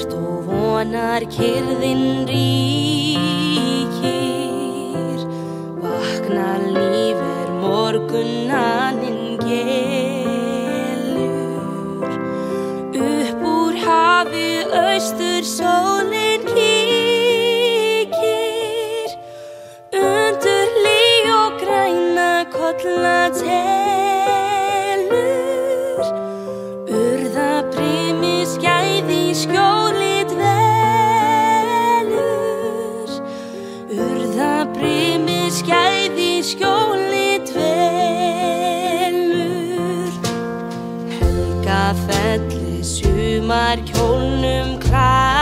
björt og vonar kyrðin ríkir. Vaknar lífer morgunaninn gelur. Upp úr hafi austur sólin sumar kjólnum klæðist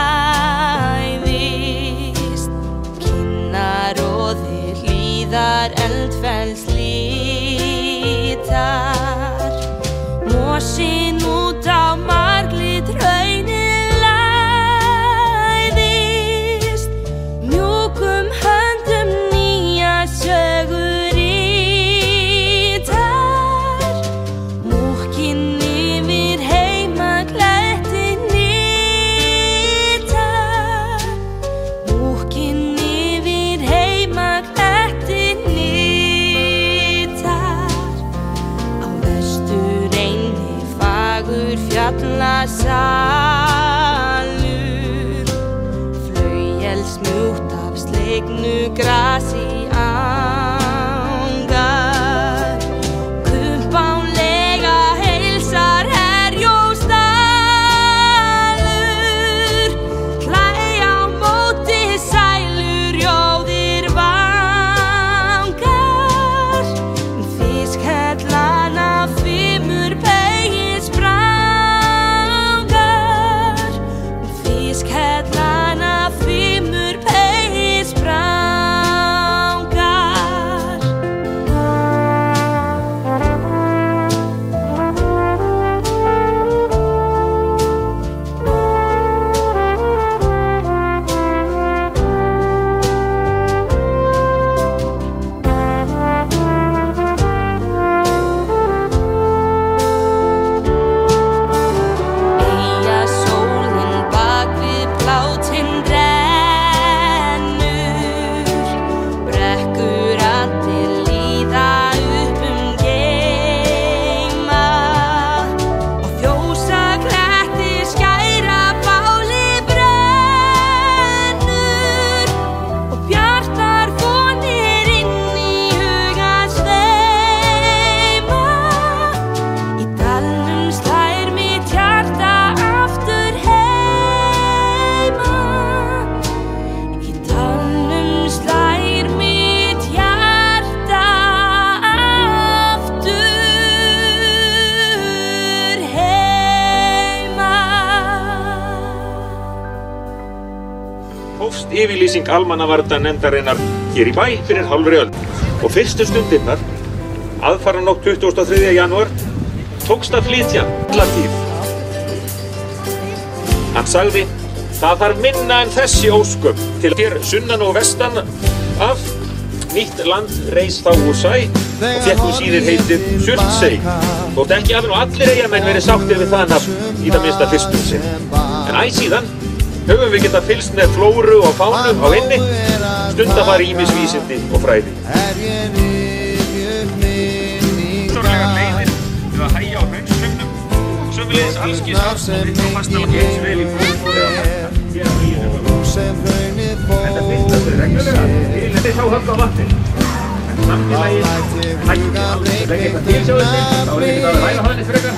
ik nu gratie. Hófst yfirlýsing almannavarta nefndarinnar hér í bæ fyrir hálfri öll og fyrstu stundirnar aðfaranótt 23. janúar tókst að flytja alla tíð. Hann sagði það þarf minna en þessi ósköp til hér sunnan og vestan af. Nýtt land reis þá úr sæ og hún síðir heitið Surtsey. Þótt ekki hafi nú allir eigamenn verið sáttir við það nafn í það minnsta fyrstum sinn en æ síðan höfum við getað fylst með flóru og fánu á inni stundafari ímisvísindi og fræði. Sorglega leiðir við að hægja á hraunsflögnum og sömulegis allskins aðstofið og fastala eins vel í að hér á líðinu. Þetta fyrsta þau reglulega. Til þetta sá höfn á vatni. En samfélagi hætti aldrei að leggja þetta til til, þá er ekkert að ræða hann eitt frekar.